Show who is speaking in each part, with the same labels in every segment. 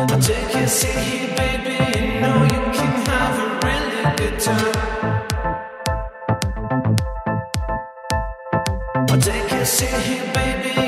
Speaker 1: I'll take your seat here, baby. You know you can have a really good time. I'll take here, baby.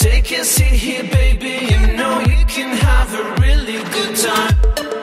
Speaker 1: Take a seat here, baby. You know you can have a really good time.